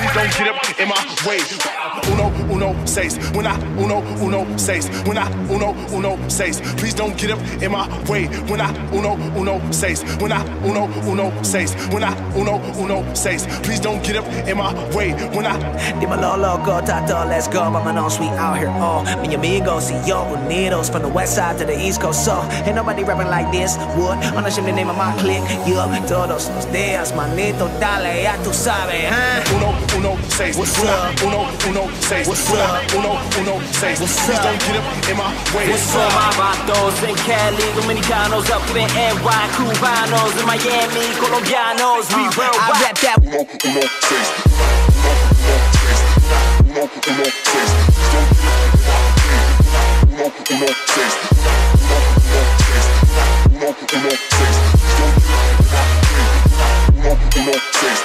please don't get up in my way. Uno, uno, says, when I, uno, uno, says, when I, uno, uno, says, please don't get up in my way. When I, uno, uno, says, when I, uno, uno, says, when I, uno, uno, says, please don't get up in my way. When I, Dimalolo, go, tato, let's go, mama, no, sweet out here. Oh, mi amigos yo unidos from the west side to the east coast. So, ain't nobody rapping like this. what? I'm on the name of my clique, yeah, todos los días, manito, dale, ya tú sabes, huh? Uno, uno, seis. What's up? Uno, uno, seis. What's up? Uno, uno, seis. What's up? Don't get up in my way. What's up? My vatos en Cali, Dominicanos up in NY, Cubanos in Miami, Colombianos. We worldwide. I rap that. Uno, uno, seis. Uno, uno, seis. Uno, uno, seis. Don't get up in my way. Uno, uno, seis. Uno, uno, seis. Uno, uno, seis. Don't get up in my way. Uno, uno, seis.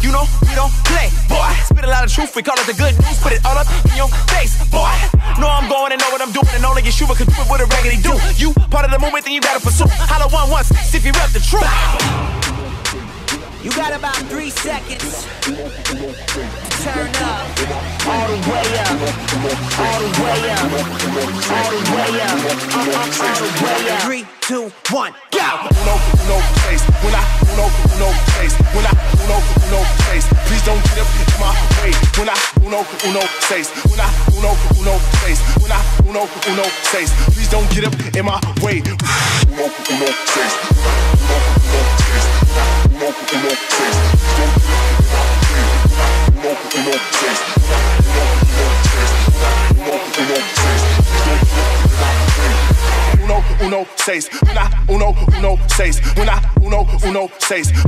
You know we don't play. Boy, spit a lot of truth, we call it the good news. Put it all up in your face. Boy, know I'm going and know what I'm doing, and only get Shuba could do it with a raggedy do. You part of the movement, then you gotta pursue. Holla one six if you rep the truth. You got about three seconds to turn up, all the way up, all the way up, all the way up, uh, uh, all the way up. Three, two, one, go. uno uno face when I uno uno face when I uno uno face please don't get up in my way. When I uno uno face when I uno uno face when I uno uno face please don't get up in my way. Uno uno face uno uno face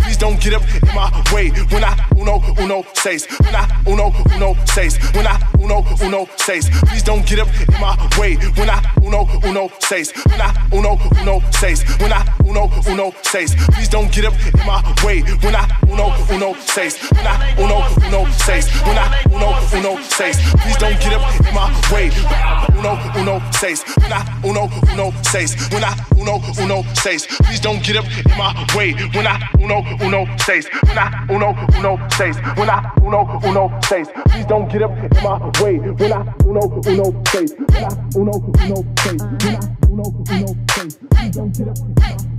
please don't get up in my way when I uno uno says when I uno uno says when I uno uno says please don't get up in my way when I uno uno says when I uno uno says when I uno uno says please don't get up in my way when I uno uno says when I uno uno says when I uno uno says please don't get up in my way uno uno says when I uno uno says when I uno uno says please don't get up in my way when I uno uno says when I uno uno says when I uno uno says please don't get up in my way when I uno uno says when I uno uno says when I uno uno says please don't get up in my way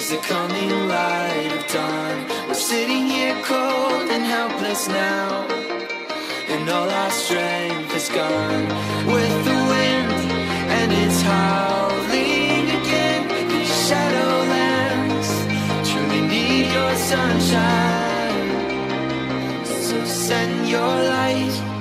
is the coming light of dawn. We're sitting here cold and helpless now, and all our strength is gone with the wind, and it's howling again. the shadowlands truly need your sunshine, so send your light.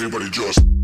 Everybody just.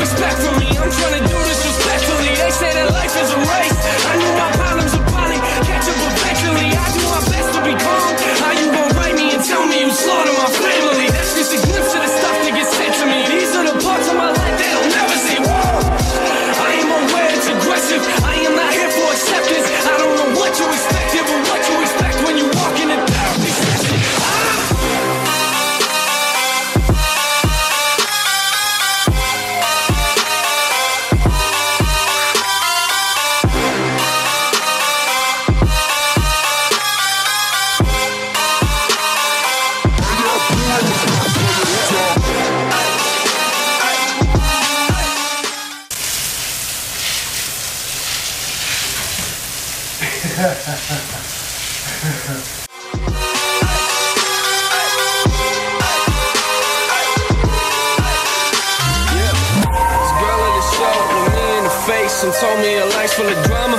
Expect from me? I'm trying to do this respectfully. They say that life is a race. I knew my problems would and told me a life's full of drama.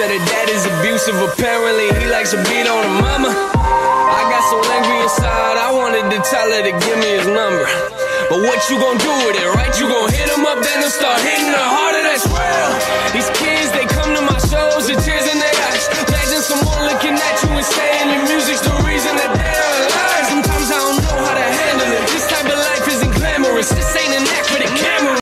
Said her dad is abusive, apparently he likes to beat on her mama. I got so angry inside, I wanted to tell her to give me his number. But what you gonna do with it, right? You gonna hit him up, then he'll start hitting her harder, that's real. These kids, they come to my shows, with tears in their eyes. Imagine someone looking at you and saying your music's the reason that they're alive. Sometimes I don't know how to handle it. This type of life isn't glamorous, this ain't an act for the camera.